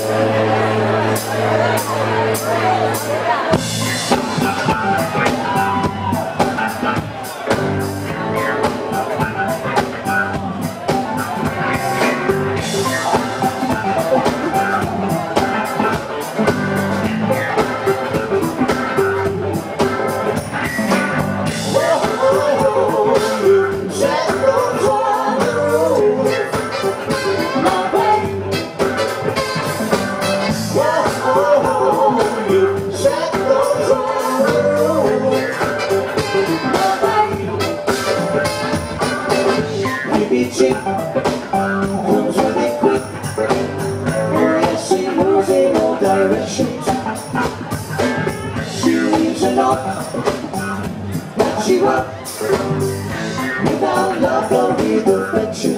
Amen. Without love, don't need.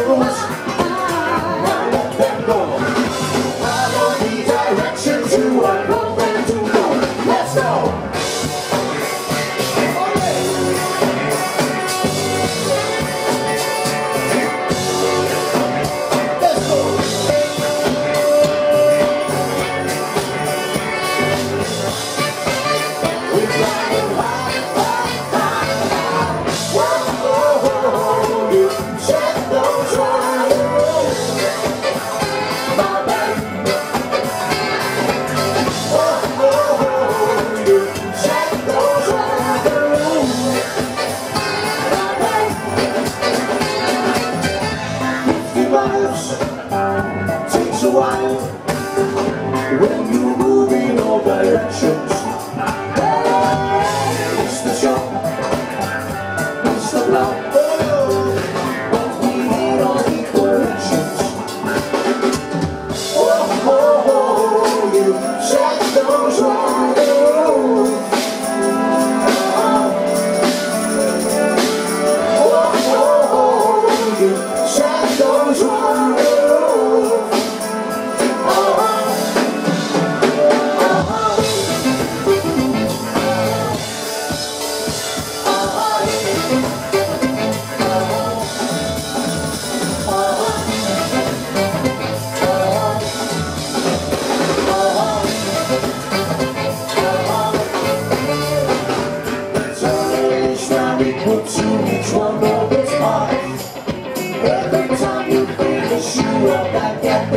you up like that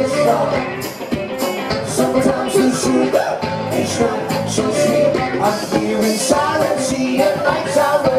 Sometimes and shrunk so sweet I'm here in silence, she invites out